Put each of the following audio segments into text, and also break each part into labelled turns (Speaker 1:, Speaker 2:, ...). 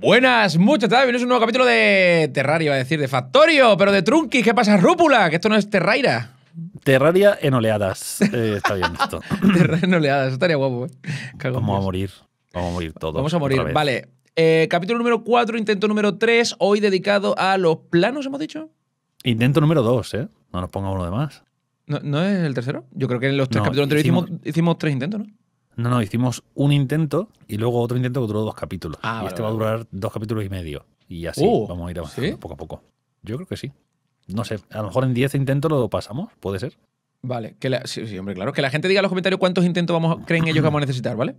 Speaker 1: Buenas, muchas tardes. Bienvenidos a un nuevo capítulo de Terraria, iba a decir, de Factorio, pero de Trunky. ¿Qué pasa, Rúpula? Que esto no es Terraira.
Speaker 2: Terraria en oleadas. Eh, está bien esto.
Speaker 1: Terraria en oleadas, estaría guapo, ¿eh?
Speaker 2: Vamos a morir. Vamos a morir todos.
Speaker 1: Vamos a morir. Vale. Eh, capítulo número 4, intento número 3, hoy dedicado a los planos, hemos dicho.
Speaker 2: Intento número dos, ¿eh? No nos ponga uno de más.
Speaker 1: ¿No, no es el tercero? Yo creo que en los tres
Speaker 2: No,
Speaker 1: capítulos anteriores hicimos tres intentos, ¿no?
Speaker 2: No, no, hicimos un intento y luego otro intento que duró dos capítulos.
Speaker 1: Ah,
Speaker 2: y
Speaker 1: vale,
Speaker 2: este
Speaker 1: vale.
Speaker 2: va a durar dos capítulos y medio. Y así
Speaker 1: Uh,
Speaker 2: vamos a ir avanzando
Speaker 1: ¿sí?
Speaker 2: poco a poco. Yo creo que sí. No sé, a lo mejor en 10 intentos lo pasamos, puede ser.
Speaker 1: Vale. Que la- sí, sí, hombre, claro. Que la gente diga en los comentarios cuántos intentos vamos, creen ellos que vamos a necesitar, ¿vale?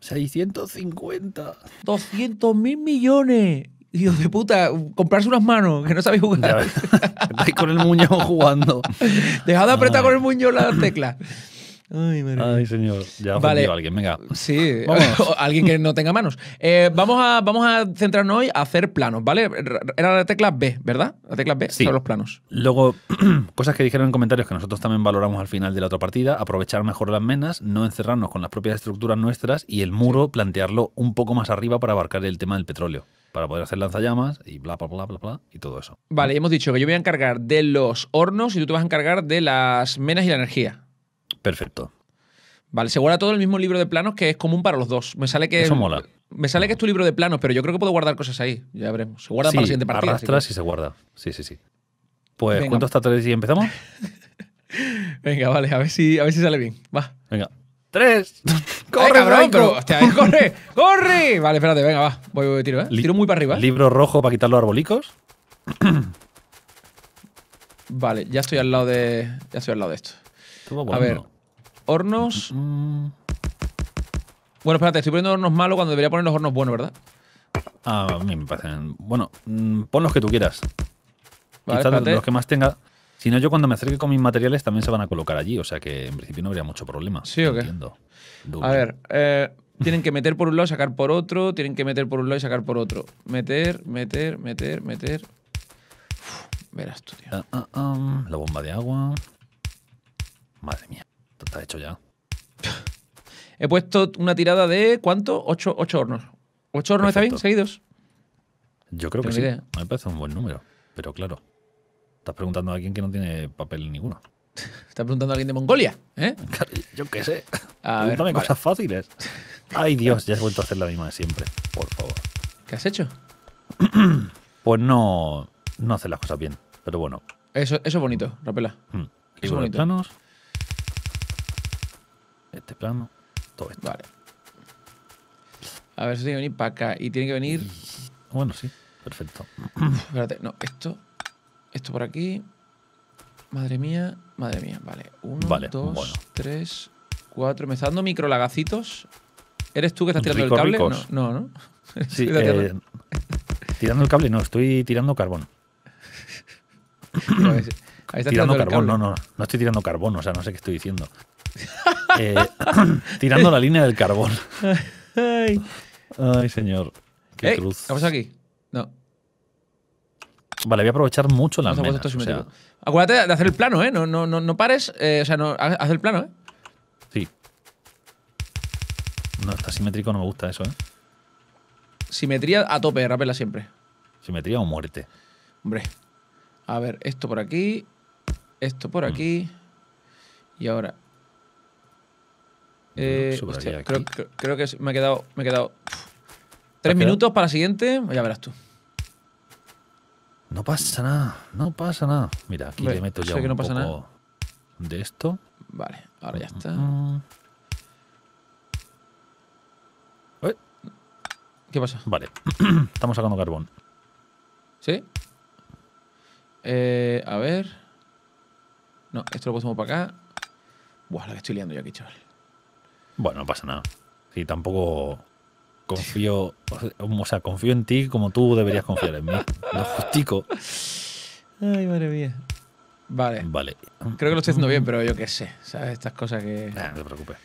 Speaker 2: 650.
Speaker 1: 200 mil millones. Dios de puta, comprarse unas manos, que no sabéis jugar.
Speaker 2: Estáis con el muñón jugando.
Speaker 1: Dejad de apretar con el muñón las teclas. Ay.
Speaker 2: Ay, señor. Ya ha
Speaker 1: Vale.
Speaker 2: a alguien. Venga.
Speaker 1: Sí, alguien que no tenga manos. Eh, vamos, a, vamos a centrarnos hoy a hacer planos, ¿vale? Era la tecla B, ¿verdad? La tecla B
Speaker 2: Sí.
Speaker 1: son los planos.
Speaker 2: Luego, cosas que dijeron en comentarios que nosotros también valoramos al final de la otra partida, aprovechar mejor las menas, no encerrarnos con las propias estructuras nuestras y el muro plantearlo un poco más arriba para abarcar el tema del petróleo, para poder hacer lanzallamas y bla, bla, bla, bla, bla, y todo eso.
Speaker 1: Vale, y hemos dicho que yo me voy a encargar de los hornos y tú te vas a encargar de las menas y la energía.
Speaker 2: Perfecto.
Speaker 1: Vale, se guarda todo el mismo libro de planos que es común para los dos. Me sale que.
Speaker 2: Eso mola.
Speaker 1: Me sale que es tu libro de planos, pero yo creo que puedo guardar cosas ahí. Ya veremos. Se guardan
Speaker 2: Sí,
Speaker 1: para la siguiente partida. así
Speaker 2: arrastras
Speaker 1: que-
Speaker 2: y se guarda. Sí, sí, sí. Pues
Speaker 1: Venga.
Speaker 2: cuento hasta tres y empezamos.
Speaker 1: Venga, vale, a ver si, a ver si sale bien. Va.
Speaker 2: Venga. ¡Tres!
Speaker 1: ¡Corre, cabrón!
Speaker 2: Franco!
Speaker 1: Pero, hostia, eh, ¡Corre! ¡Corre! Vale, espérate, venga, va. Voy, voy, tiro, ¿eh?
Speaker 2: Li-
Speaker 1: Tiro muy para arriba. ¿eh?
Speaker 2: Libro rojo para quitar los arbolicos.
Speaker 1: Vale, ya estoy al lado de. Ya estoy al lado de esto. A ver. Hornos. Bueno, espérate, estoy poniendo hornos malos cuando debería poner los hornos buenos, ¿verdad?
Speaker 2: A mí me parecen. Bueno, mm, pon los que tú quieras.
Speaker 1: Vale,
Speaker 2: Quizás los que más tenga. Si no, yo cuando me acerque con mis materiales también se van a colocar allí. O sea que en principio no habría mucho problema.
Speaker 1: ¿Sí o qué? A ver, eh, tienen que meter por un lado y sacar por otro. Tienen que meter por un lado y sacar por otro. Meter, meter, meter, meter. Uf, verás tú, tío.
Speaker 2: Ah, ah, ah, la bomba de agua. Madre mía. Esto está hecho ya.
Speaker 1: He puesto una tirada de. ¿Cuánto? Ocho, ocho hornos. ¿Ocho hornos está bien? ¿Seguidos?
Speaker 2: Yo creo que sí.
Speaker 1: idea.
Speaker 2: Me parece un buen número. Pero claro. Estás preguntando a alguien que no tiene papel ninguno.
Speaker 1: Está preguntando a alguien de Mongolia, ¿eh?
Speaker 2: Yo qué sé.
Speaker 1: A ver,
Speaker 2: Pregúntame
Speaker 1: vale.
Speaker 2: cosas fáciles. Ay, Dios, ya has vuelto a hacer la misma de siempre. Por favor.
Speaker 1: ¿Qué has hecho?
Speaker 2: Pues no. No hace las cosas bien. Pero bueno.
Speaker 1: Eso, eso es bonito, Rapela.
Speaker 2: Mm.
Speaker 1: Eso
Speaker 2: de
Speaker 1: bonito.
Speaker 2: planos. Este plano. Todo esto.
Speaker 1: Vale. A ver, eso tiene que venir para acá. Y tiene que venir.
Speaker 2: Bueno, sí. Perfecto.
Speaker 1: Espérate, no, esto. Esto por aquí. Madre mía, madre mía. Vale. Uno,
Speaker 2: Vale,
Speaker 1: dos,
Speaker 2: bueno.
Speaker 1: tres, cuatro. Me está dando micro lagacitos. ¿Eres tú que estás tirando el cable?
Speaker 2: ricos.
Speaker 1: No, no, ¿no?
Speaker 2: Sí, eh, tirando el cable, no, estoy tirando carbón.
Speaker 1: No, es- Ahí está
Speaker 2: tirando
Speaker 1: tirando
Speaker 2: carbón, no, no, no estoy tirando carbón, o sea, no sé qué estoy diciendo. Eh, tirando la línea del carbón.
Speaker 1: Ay.
Speaker 2: Ay, señor. Qué
Speaker 1: Ey,
Speaker 2: cruz.
Speaker 1: ¿Qué pasa aquí? No.
Speaker 2: Vale, voy a aprovechar mucho las
Speaker 1: Vamos a
Speaker 2: menas. o sea.
Speaker 1: Acuérdate de hacer el plano, ¿eh? No, no, no, no pares. eh, o sea, no, haz el plano, ¿eh?
Speaker 2: sí. No, está simétrico, no me gusta eso, ¿eh?
Speaker 1: Simetría a tope, Rapela siempre.
Speaker 2: Simetría o muerte.
Speaker 1: Hombre. A ver, esto por aquí. Esto por aquí. Y ahora. Eh, hostia, creo, creo- creo que me he quedado. Me he quedado. Tres minutos para la siguiente. Ya verás tú.
Speaker 2: No pasa nada, no pasa nada. Mira, aquí
Speaker 1: Hombre,
Speaker 2: le meto ya
Speaker 1: que
Speaker 2: un
Speaker 1: no pasa
Speaker 2: poco de esto.
Speaker 1: Vale, ahora ya está.
Speaker 2: Mm.
Speaker 1: ¿Qué pasa?
Speaker 2: Vale, estamos sacando carbón.
Speaker 1: ¿Sí? Eh, a ver. No, esto lo pasamos para acá. Buah, la que estoy liando yo aquí, chaval.
Speaker 2: Bueno, no pasa nada. Sí, tampoco confío, o sea, confío en ti como tú deberías confiar en mí. Lo justico.
Speaker 1: Ay, madre mía. Vale.
Speaker 2: Vale.
Speaker 1: Creo que lo estoy haciendo bien, pero yo qué sé. ¿Sabes? Estas cosas que.
Speaker 2: Nah, no te preocupes.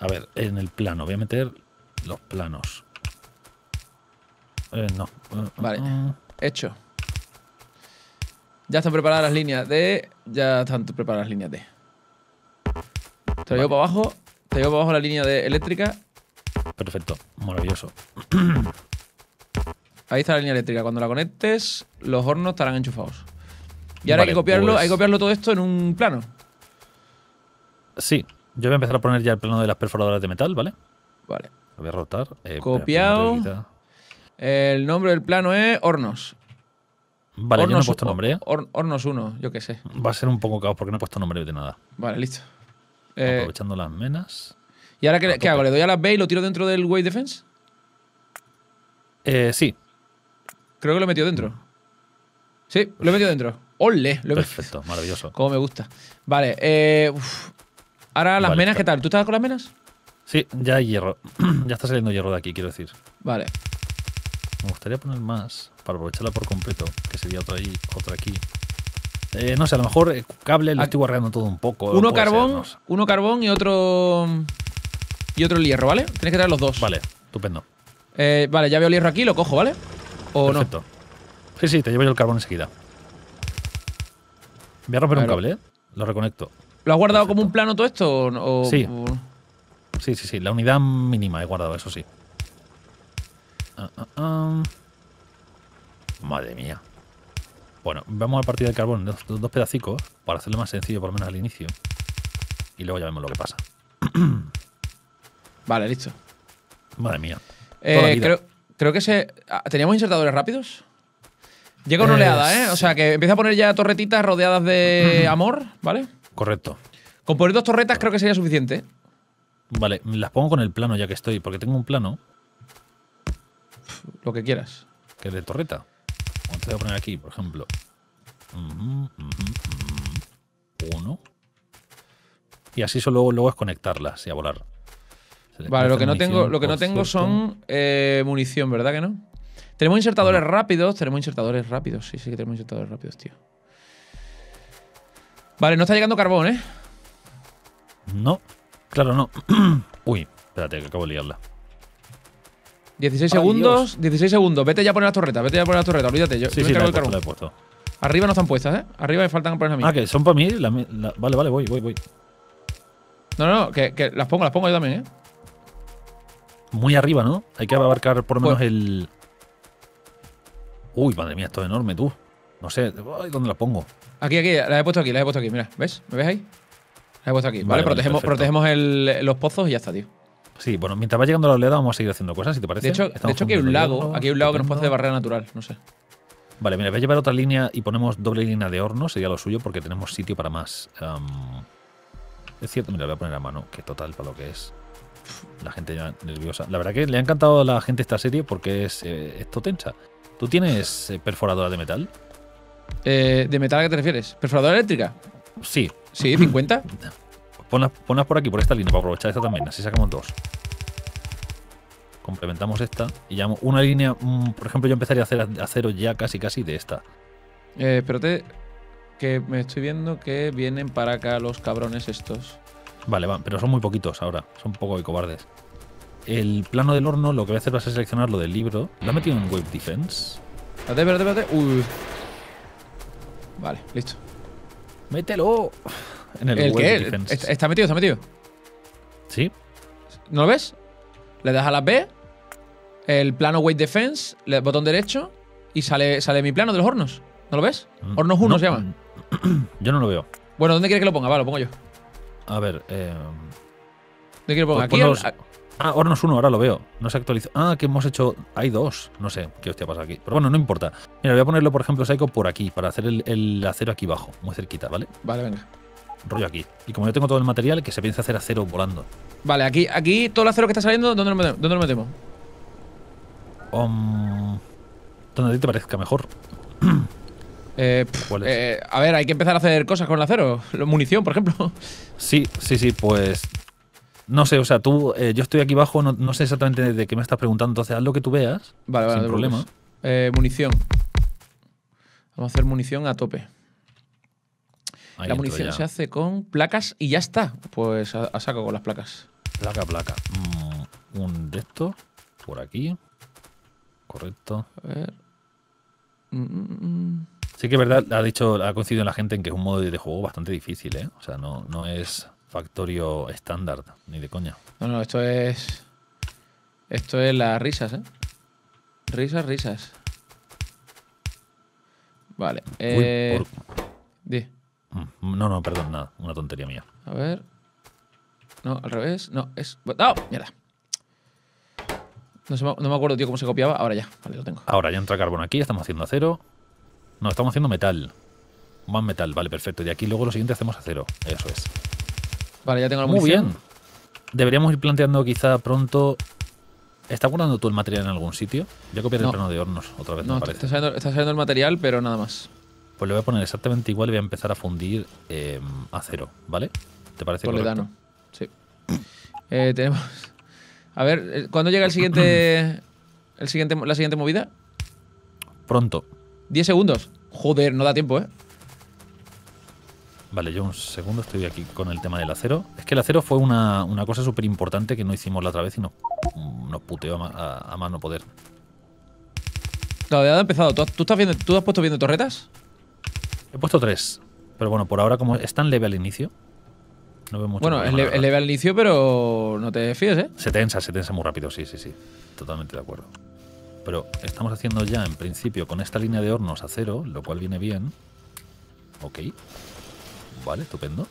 Speaker 2: A ver, en el plano, voy a meter los planos. Eh, no.
Speaker 1: Vale.
Speaker 2: eh,
Speaker 1: Hecho. Ya están preparadas las líneas D. Ya están preparadas las líneas D. Te lo llevo para abajo. Te llevo para abajo la línea de eléctrica.
Speaker 2: Perfecto, maravilloso.
Speaker 1: Ahí está la línea eléctrica. Cuando la conectes, los hornos estarán enchufados. Y ahora hay que copiarlo,
Speaker 2: pues-
Speaker 1: hay que copiarlo todo esto en un plano.
Speaker 2: Sí, yo voy a empezar a poner ya el plano de las perforadoras de metal, ¿vale?
Speaker 1: Vale.
Speaker 2: Lo voy a rotar. eh,
Speaker 1: Copiado.
Speaker 2: espera,
Speaker 1: El nombre del plano es hornos.
Speaker 2: Vale, yo no he puesto nombre, ¿eh?
Speaker 1: hor- hornos 1, yo qué sé.
Speaker 2: Va a ser un poco caos porque no he puesto nombre de nada.
Speaker 1: Vale, listo. Eh,
Speaker 2: Aprovechando las menas.
Speaker 1: ¿Y ahora qué, qué hago? ¿Le doy a las B y lo tiro dentro del Wave Defense?
Speaker 2: Eh, sí,
Speaker 1: Creo que lo he metido dentro. Sí, lo he metido dentro. ¡Ole! Lo he metido.
Speaker 2: perfecto, maravilloso.
Speaker 1: Como me gusta. Vale, eh, uf. Ahora las
Speaker 2: Vale,
Speaker 1: menas. ¿qué tal? ¿Tú estás con las menas?
Speaker 2: Sí, ya hay hierro. ya está saliendo hierro de aquí, quiero decir.
Speaker 1: Vale.
Speaker 2: Me gustaría poner más para aprovecharla por completo, que sería otra otra aquí. Eh, no sé, a lo mejor eh, cable lo
Speaker 1: Aquí-
Speaker 2: estoy guardando todo un poco.
Speaker 1: Uno
Speaker 2: ser,
Speaker 1: carbón,
Speaker 2: no sé.
Speaker 1: uno carbón y otro. Y otro el hierro, ¿vale? Tienes que traer los dos.
Speaker 2: Vale, estupendo.
Speaker 1: Eh, vale, ya veo el hierro aquí, lo cojo, ¿vale? ¿O no?
Speaker 2: Perfecto. Sí, sí, te llevo yo el carbón enseguida. Voy a romper un cable, ¿eh? Lo reconecto.
Speaker 1: ¿Lo has guardado
Speaker 2: Perfecto.
Speaker 1: como un plano todo esto? O-
Speaker 2: Sí.
Speaker 1: o-
Speaker 2: Sí, sí, sí. La unidad mínima he guardado, eso sí. Ah, ah, ah. Madre mía. Bueno, vamos a partir del carbón, dos, dos- pedacicos, para hacerlo más sencillo, por lo menos al inicio. Y luego ya vemos lo que pasa.
Speaker 1: Vale, listo.
Speaker 2: Madre mía.
Speaker 1: Eh, creo, creo que se. ah, ¿Teníamos insertadores rápidos? Llega una
Speaker 2: Eh,
Speaker 1: oleada, ¿eh? O sea, que empieza a poner ya torretitas rodeadas de amor, ¿vale?
Speaker 2: Correcto.
Speaker 1: Con poner dos torretas creo que sería suficiente.
Speaker 2: Vale, las pongo con el plano ya que estoy, porque tengo un plano
Speaker 1: Lo que quieras.
Speaker 2: que es de torreta. Te voy a poner aquí, por ejemplo. Uno. Y así solo luego es conectarlas y a volar.
Speaker 1: Vale, lo que no tengo, lo que no tengo son eh, munición, ¿verdad que no? Tenemos insertadores rápidos, tenemos insertadores rápidos, sí, sí que tenemos insertadores rápidos, tío. Vale, no está llegando carbón, ¿eh?
Speaker 2: No, claro, no. Uy, espérate, que acabo de liarla.
Speaker 1: 16
Speaker 2: Ay,
Speaker 1: segundos, 16 segundos. Vete ya a poner las torretas, vete ya a poner las torretas, olvídate. Yo,
Speaker 2: Sí,
Speaker 1: yo
Speaker 2: sí, la he, puesto, la he puesto.
Speaker 1: Arriba no están puestas, ¿eh? Arriba me faltan poner a mí.
Speaker 2: Ah, que son para mí. la mi- la- vale, vale, voy, voy, voy.
Speaker 1: No, no, no, que, que las pongo, las pongo yo también, ¿eh?
Speaker 2: Muy arriba, ¿no? Hay que abarcar por lo menos
Speaker 1: Pues-
Speaker 2: el. Uy, madre mía, esto es enorme, tú. No sé, ay, ¿dónde la pongo?
Speaker 1: Aquí, aquí, las he puesto aquí, las he puesto aquí, mira, ¿ves? ¿Me ves ahí? Las he puesto aquí. Vale,
Speaker 2: Vale, vale,
Speaker 1: protegemos, protegemos el- los pozos y ya está, tío.
Speaker 2: Sí, bueno, mientras va llegando la oleada vamos a seguir haciendo cosas, si te parece.
Speaker 1: De hecho, de hecho aquí hay un lago, aquí hay un lago que nos puede hacer de barrera natural, no sé.
Speaker 2: Vale, mira, voy a llevar otra línea y ponemos doble línea de horno, sería lo suyo, porque tenemos sitio para más. Es cierto, mira, voy a poner a mano, que total para lo que es. La gente ya nerviosa. La verdad que le ha encantado a la gente esta serie porque es eh, esto tensa. ¿Tú tienes eh, perforadora de metal?
Speaker 1: Eh, ¿De metal a qué te refieres? ¿Perforadora eléctrica?
Speaker 2: Sí.
Speaker 1: Sí, 50.
Speaker 2: Ponlas, ponlas por aquí, por esta línea, para aprovechar esta también. Así sacamos dos. Complementamos esta y ya una línea. mm, por ejemplo, yo empezaría a hacer acero ya casi casi de esta.
Speaker 1: Eh, espérate, que me estoy viendo que vienen para acá los cabrones estos.
Speaker 2: Vale, van, pero son muy poquitos ahora. Son un poco de cobardes. El plano del horno lo que voy a hacer va a ser seleccionar lo del libro. ¿Lo he metido en Wave Defense?
Speaker 1: Espérate, espérate, espérate. Uy. Vale, listo.
Speaker 2: ¡Mételo! En el,
Speaker 1: ¿El,
Speaker 2: Defense.
Speaker 1: ¿Está, está metido, está metido.
Speaker 2: ¿Sí?
Speaker 1: ¿No lo ves? Le das a la B, el plano Weight Defense, botón derecho y sale, sale mi plano de los hornos. ¿No lo ves?
Speaker 2: Mm,
Speaker 1: Hornos 1
Speaker 2: no,
Speaker 1: se llama.
Speaker 2: Yo no lo veo.
Speaker 1: Bueno, ¿dónde quieres que lo ponga? Va, lo pongo yo.
Speaker 2: A ver. Eh,
Speaker 1: ¿Dónde quieres que lo ponga?
Speaker 2: Pues
Speaker 1: Aquí.
Speaker 2: ponlos- Ah, hornos 1, ahora lo veo. No se actualizó. Ah, que hemos hecho. Hay dos. No sé qué hostia pasa aquí. Pero bueno, no importa. Mira, voy a ponerlo, por ejemplo, Psycho por aquí, para hacer el, el acero aquí abajo, muy cerquita, ¿vale?
Speaker 1: Vale, venga.
Speaker 2: Rollo aquí. Y como yo tengo todo el material, que se piense hacer acero volando.
Speaker 1: Vale, aquí, aquí todo el acero que está saliendo, ¿dónde lo metemos? ¿Dónde lo metemos?
Speaker 2: Um, donde a ti te parezca mejor.
Speaker 1: Eh, eh, a ver, hay que empezar a hacer cosas con el acero. Munición, por ejemplo.
Speaker 2: Sí, sí, sí, pues. No sé, o sea, tú. eh, yo estoy aquí abajo, no, no sé exactamente de qué me estás preguntando, entonces haz lo que tú veas.
Speaker 1: Vale, vale.
Speaker 2: Sin problema.
Speaker 1: Eh, munición. Vamos a hacer munición a tope.
Speaker 2: Ahí
Speaker 1: la munición se hace con placas y ya está. Pues a, a saco con las placas.
Speaker 2: Placa, placa. Mm, un de estos, por aquí. Correcto.
Speaker 1: A ver. Mm, mm, mm.
Speaker 2: Sí que es verdad, ha dicho, ha coincidido la gente en que es un modo de juego bastante difícil, ¿eh? O sea, no, no es factorio estándar, ni de coña.
Speaker 1: No, no, esto es. Esto es las risas, ¿eh? Risas, risas. Vale.
Speaker 2: Uy,
Speaker 1: Eh,
Speaker 2: por-
Speaker 1: di.
Speaker 2: Mm, No, no, perdón, nada. Una tontería mía.
Speaker 1: A ver. No, al revés. No, es. ¡No! Mierda. No, se me, no me acuerdo, tío, cómo se copiaba. Ahora ya. Vale, lo tengo.
Speaker 2: Ahora ya entra carbón aquí, estamos haciendo acero. No, estamos haciendo metal. Más metal, vale, perfecto. Y aquí luego lo siguiente hacemos acero. Eso es.
Speaker 1: Vale, ya tengo la
Speaker 2: Muy
Speaker 1: munición.
Speaker 2: bien. Deberíamos ir planteando quizá pronto. ¿Está guardando tú el material en algún sitio? Voy a copiar
Speaker 1: No.
Speaker 2: el plano de hornos otra vez,
Speaker 1: No,
Speaker 2: me
Speaker 1: está
Speaker 2: parece.
Speaker 1: saliendo, está saliendo el material, pero nada más.
Speaker 2: Pues le voy a poner exactamente igual y voy a empezar a fundir eh, acero, ¿vale? ¿Te parece
Speaker 1: Toledano.
Speaker 2: correcto?
Speaker 1: Sí. Eh, tenemos. A ver, eh, ¿cuándo llega el siguiente. El siguiente la siguiente movida?
Speaker 2: Pronto.
Speaker 1: 10 segundos. Joder, no da tiempo, ¿eh?
Speaker 2: Vale, yo un segundo estoy aquí con el tema del acero. Es que el acero fue una, una cosa súper importante que no hicimos la otra vez y nos, nos puteó a, a, a más no poder.
Speaker 1: Claro, ya ha empezado. ¿Tú, tú estás viendo, ¿Tú has puesto viendo torretas?
Speaker 2: He puesto tres. Pero bueno, por ahora, como es tan leve al inicio, no veo mucho.
Speaker 1: bueno, es, leve al inicio, pero no te fíes, ¿eh?
Speaker 2: Se tensa, se tensa muy rápido, sí, sí, sí. Totalmente de acuerdo. Pero estamos haciendo ya, en principio, con esta línea de hornos acero, lo cual viene bien. Ok. Vale, estupendo.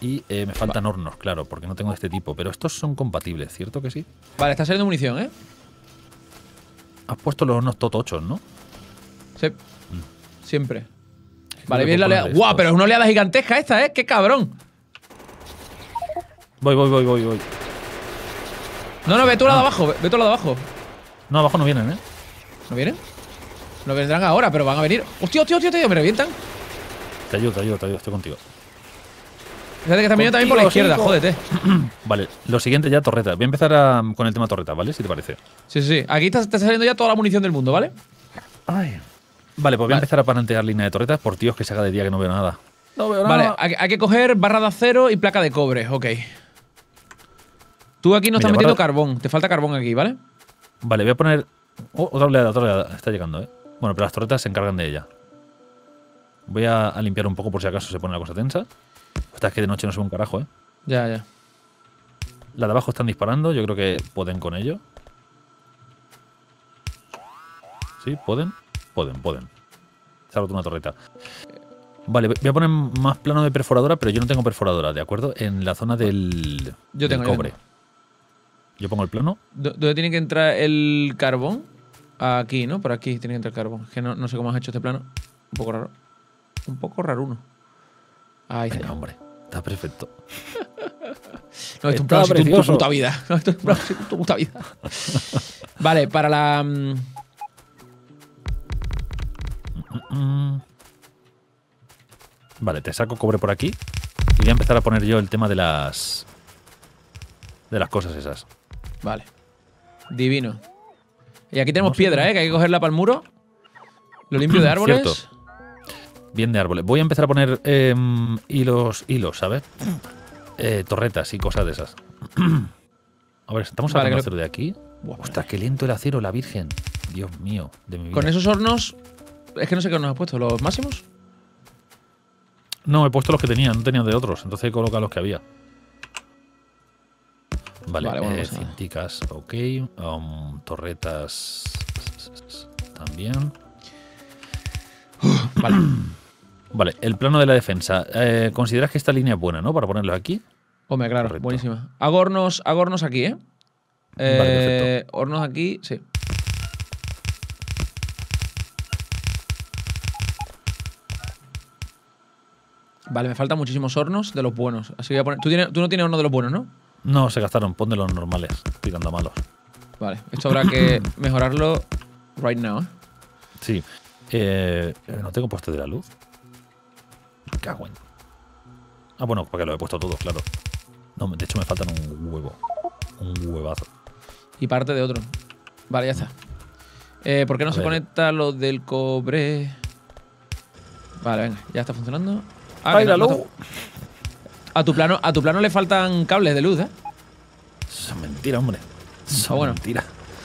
Speaker 2: Y eh, me faltan hornos, claro, porque no tengo de este tipo. Pero estos son compatibles, ¿cierto que sí?
Speaker 1: Vale, está saliendo munición, ¿eh?
Speaker 2: Has puesto los hornos totochos, ¿no?
Speaker 1: Sí. Siempre. Vale, bien la oleada. ¡Guau!
Speaker 2: estos.
Speaker 1: Pero es una oleada gigantesca esta, ¿eh? ¡Qué cabrón!
Speaker 2: Voy, voy, voy, voy, voy.
Speaker 1: No, no, ve tú la de abajo, ve, ve tú la de abajo.
Speaker 2: No, abajo no vienen, ¿eh?
Speaker 1: ¿No vienen? No vendrán ahora, pero van a venir. ¡Hostia, hostia, hostia! hostia! ¡Me revientan!
Speaker 2: Te ayudo, te ayudo, te ayudo, estoy contigo.
Speaker 1: Fíjate que están viniendo también por la izquierda,
Speaker 2: Cinco.
Speaker 1: jódete.
Speaker 2: Vale, lo siguiente ya, torreta. Voy a empezar a- con el tema torreta, ¿vale? Si te parece.
Speaker 1: Sí, sí, sí. Aquí está, está saliendo ya toda la munición del mundo, ¿vale?
Speaker 2: Ay. Vale, pues voy a empezar a plantear línea de torretas. Por Dios, que se haga de día que no veo nada. No veo
Speaker 1: Vale,
Speaker 2: nada.
Speaker 1: hay, hay que coger barra de acero y placa de cobre, ok. Tú aquí no estás metiendo
Speaker 2: barra-
Speaker 1: carbón, te falta carbón aquí, ¿vale?
Speaker 2: Vale, voy a poner. Oh, otra oleada, otra oleada. Está llegando, ¿eh? Bueno, pero las torretas se encargan de ella. Voy a, a limpiar un poco por si acaso se pone la cosa tensa. Esta es que de noche no se ve un carajo, ¿eh?
Speaker 1: Ya, ya.
Speaker 2: La de abajo están disparando, yo creo que pueden con ello. ¿Sí? ¿Pueden? Pueden, pueden. Se ha roto una torreta. Vale, voy a poner más plano de perforadora, pero yo no tengo perforadora, ¿de acuerdo? En la zona del,
Speaker 1: Yo
Speaker 2: del
Speaker 1: tengo,
Speaker 2: cobre. Yo pongo el plano.
Speaker 1: ¿Dó- ¿Dónde tiene que entrar el carbón? Aquí, ¿no? Por aquí tiene que entrar el carbón. Es que no, no sé cómo has hecho este plano. Un poco raro. Un poco raro uno. Ahí está.
Speaker 2: Venga, hombre. Está perfecto.
Speaker 1: No, esto es un
Speaker 2: Está
Speaker 1: plano así tu- puta vida. No, esto es un plano así tu puta vida. vale, para la. Mm.
Speaker 2: Vale, te saco cobre por aquí. Y voy a empezar a poner yo el tema de las. De las cosas esas.
Speaker 1: Vale. Divino. Y aquí tenemos
Speaker 2: No sé
Speaker 1: piedra, ¿eh? Que hay que cogerla para el muro. Lo limpio de árboles.
Speaker 2: Cierto. Bien de árboles. Voy a empezar a poner em, hilos, hilos, ¿sabes? Eh, torretas y cosas de esas. A ver, estamos
Speaker 1: Vale, creo-
Speaker 2: acero de aquí.
Speaker 1: Buah,
Speaker 2: Ostras, qué lento el acero, la virgen. Dios mío, de mi vida.
Speaker 1: Con esos hornos. Es que no sé qué hornos has puesto. ¿Los máximos?
Speaker 2: No, he puesto los que tenía, no tenía de otros. Entonces he colocado los que había. Vale,
Speaker 1: Vale, bueno,
Speaker 2: eh, cinticas, ok. um, torretas también.
Speaker 1: Vale.
Speaker 2: Vale, el plano de la defensa. Eh, ¿Consideras que esta línea es buena, no? Para ponerlo aquí.
Speaker 1: Hombre, claro,
Speaker 2: Correcto.
Speaker 1: buenísima. Hago hornos, hago hornos aquí, ¿eh?
Speaker 2: Vale,
Speaker 1: Eh, hornos aquí, sí. Vale, me faltan muchísimos hornos de los buenos. Así que voy a poner. ¿Tú, tienes- tú no tienes horno de los buenos, ¿no?
Speaker 2: No, se gastaron. Pon de los normales, tirando a malos.
Speaker 1: Vale, esto habrá que mejorarlo right now, ¿eh?
Speaker 2: Sí. Eh, no tengo puesto de la luz. Cago en. Ah, bueno, porque lo he puesto todo, claro. No, de hecho me faltan un huevo. Un huevazo.
Speaker 1: Y parte de otro. Vale, ya está. Eh, ¿Por qué no
Speaker 2: A
Speaker 1: se
Speaker 2: ver.
Speaker 1: conecta lo del cobre? Vale, venga, ya está funcionando. Ah, a tu plano, a tu plano le faltan cables de luz, ¿eh?
Speaker 2: Es mentira, hombre. Eso
Speaker 1: Ah, bueno.
Speaker 2: es mentira.